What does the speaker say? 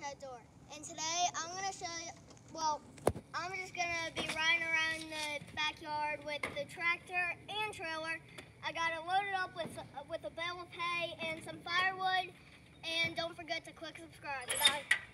Shed Door. And today I'm going to show you, well, I'm just going to be riding around the backyard with the tractor and trailer. I got it loaded up with, with a bale of hay and some firewood. And don't forget to click subscribe. Bye.